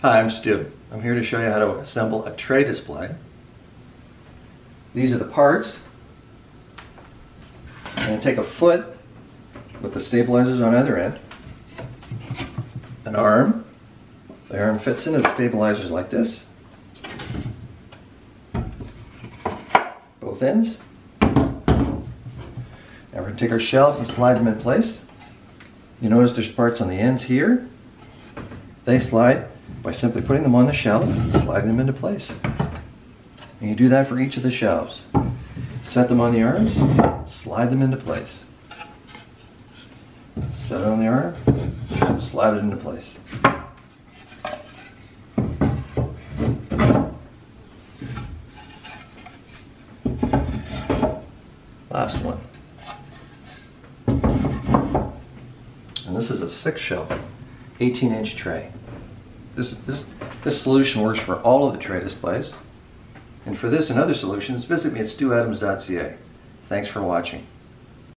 Hi, I'm Stu. I'm here to show you how to assemble a tray display. These are the parts. I'm going to take a foot with the stabilizers on either end, an arm. The arm fits into the stabilizers like this. Both ends. Now we're going to take our shelves and slide them in place. You notice there's parts on the ends here. They slide by simply putting them on the shelf and sliding them into place. And you do that for each of the shelves. Set them on the arms, slide them into place. Set it on the arm, slide it into place. Last one. And this is a six shelf, 18 inch tray. This, this, this solution works for all of the tray displays. And for this and other solutions, visit me at stuadams.ca. Thanks for watching.